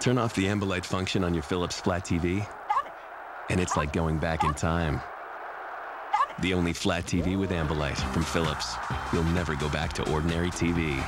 Turn off the Ambilight function on your Philips flat TV, and it's like going back in time. The only flat TV with Ambilight from Philips. You'll never go back to ordinary TV.